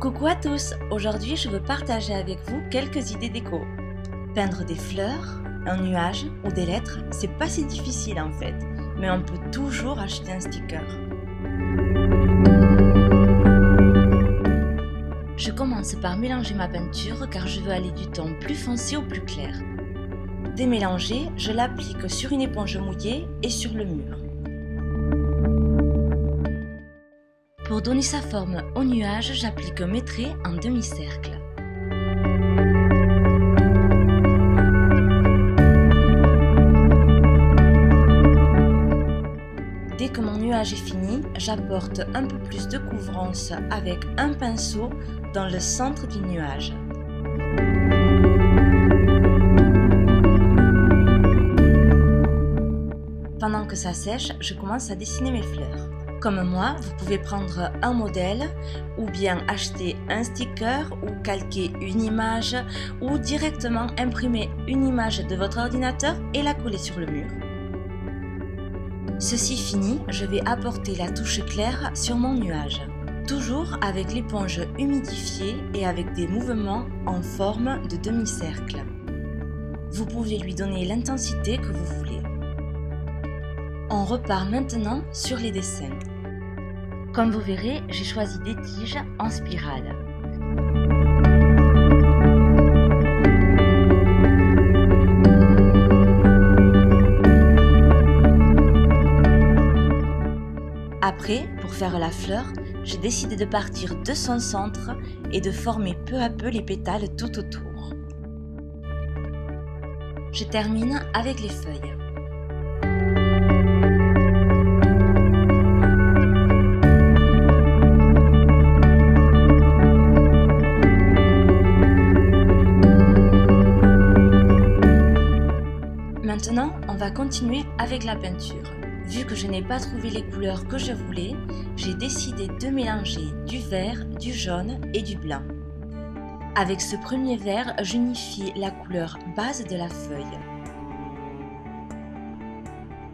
Coucou à tous, aujourd'hui je veux partager avec vous quelques idées déco. Peindre des fleurs, un nuage ou des lettres, c'est pas si difficile en fait, mais on peut toujours acheter un sticker. Je commence par mélanger ma peinture car je veux aller du ton plus foncé au plus clair. Démélangé, je l'applique sur une éponge mouillée et sur le mur. Pour donner sa forme au nuage, j'applique mes traits en demi-cercle. Dès que mon nuage est fini, j'apporte un peu plus de couvrance avec un pinceau dans le centre du nuage. Pendant que ça sèche, je commence à dessiner mes fleurs. Comme moi, vous pouvez prendre un modèle ou bien acheter un sticker ou calquer une image ou directement imprimer une image de votre ordinateur et la coller sur le mur. Ceci fini, je vais apporter la touche claire sur mon nuage. Toujours avec l'éponge humidifiée et avec des mouvements en forme de demi-cercle. Vous pouvez lui donner l'intensité que vous voulez. On repart maintenant sur les dessins. Comme vous verrez, j'ai choisi des tiges en spirale. Après, pour faire la fleur, j'ai décidé de partir de son centre et de former peu à peu les pétales tout autour. Je termine avec les feuilles. Maintenant, on va continuer avec la peinture. Vu que je n'ai pas trouvé les couleurs que je voulais, j'ai décidé de mélanger du vert, du jaune et du blanc. Avec ce premier vert, j'unifie la couleur base de la feuille.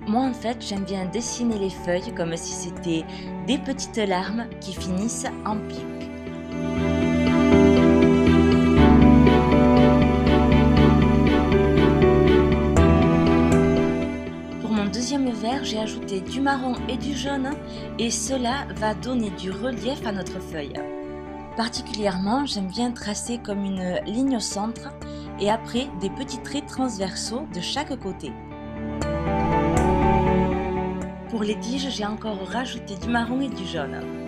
Moi en fait, j'aime bien dessiner les feuilles comme si c'était des petites larmes qui finissent en pipe. J'ai ajouté du marron et du jaune et cela va donner du relief à notre feuille. Particulièrement, j'aime bien tracer comme une ligne au centre et après des petits traits transversaux de chaque côté. Pour les tiges, j'ai encore rajouté du marron et du jaune.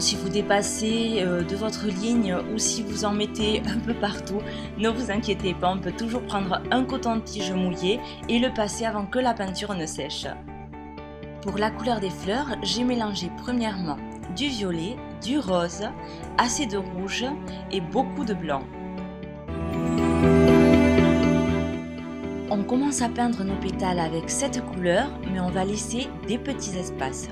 Si vous dépassez euh, de votre ligne ou si vous en mettez un peu partout, ne vous inquiétez pas, on peut toujours prendre un coton-tige mouillé et le passer avant que la peinture ne sèche. Pour la couleur des fleurs, j'ai mélangé premièrement du violet, du rose, assez de rouge et beaucoup de blanc. On commence à peindre nos pétales avec cette couleur, mais on va laisser des petits espaces.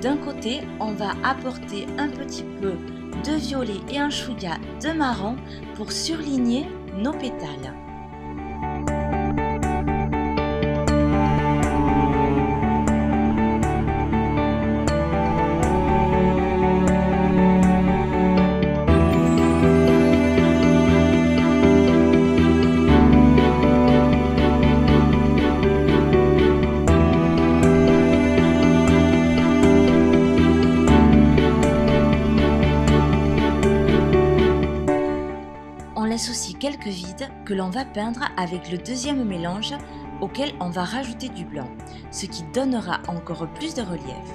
D'un côté, on va apporter un petit peu de violet et un chouïa de marron pour surligner nos pétales. Que l'on va peindre avec le deuxième mélange auquel on va rajouter du blanc, ce qui donnera encore plus de relief.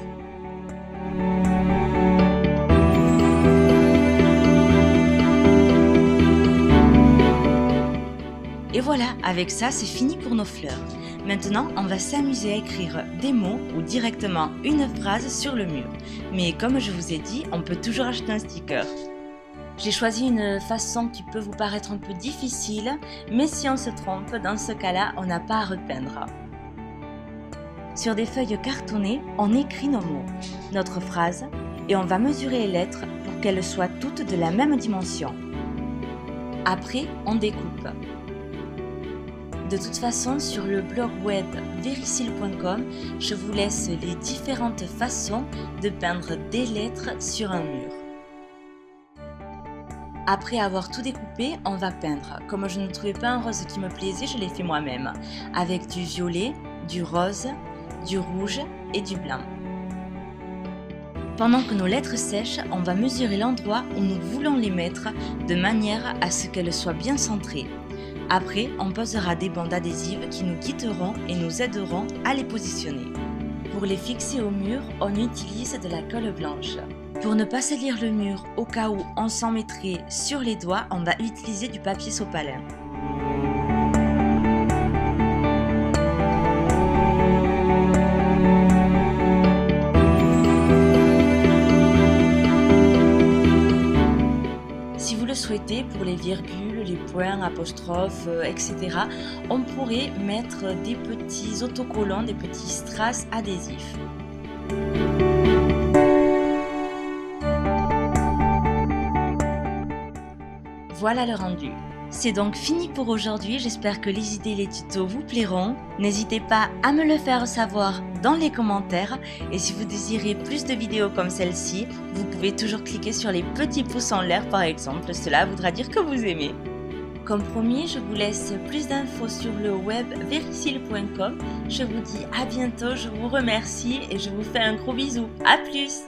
Et voilà, avec ça, c'est fini pour nos fleurs. Maintenant, on va s'amuser à écrire des mots ou directement une phrase sur le mur. Mais comme je vous ai dit, on peut toujours acheter un sticker. J'ai choisi une façon qui peut vous paraître un peu difficile, mais si on se trompe, dans ce cas-là, on n'a pas à repeindre. Sur des feuilles cartonnées, on écrit nos mots, notre phrase, et on va mesurer les lettres pour qu'elles soient toutes de la même dimension. Après, on découpe. De toute façon, sur le blog web vericil.com, je vous laisse les différentes façons de peindre des lettres sur un mur. Après avoir tout découpé, on va peindre. Comme je ne trouvais pas un rose qui me plaisait, je l'ai fait moi-même, avec du violet, du rose, du rouge et du blanc. Pendant que nos lettres sèchent, on va mesurer l'endroit où nous voulons les mettre de manière à ce qu'elles soient bien centrées. Après, on posera des bandes adhésives qui nous quitteront et nous aideront à les positionner. Pour les fixer au mur, on utilise de la colle blanche. Pour ne pas salir le mur au cas où on s'en mettrait sur les doigts, on va utiliser du papier sopalin. Si vous le souhaitez, pour les virgules, les points, apostrophes, euh, etc., on pourrait mettre des petits autocollants, des petits strass adhésifs. Voilà le rendu. C'est donc fini pour aujourd'hui, j'espère que les idées et les tutos vous plairont. N'hésitez pas à me le faire savoir dans les commentaires et si vous désirez plus de vidéos comme celle-ci, vous pouvez toujours cliquer sur les petits pouces en l'air par exemple, cela voudra dire que vous aimez. Comme promis, je vous laisse plus d'infos sur le web vericil.com. Je vous dis à bientôt, je vous remercie et je vous fais un gros bisou. A plus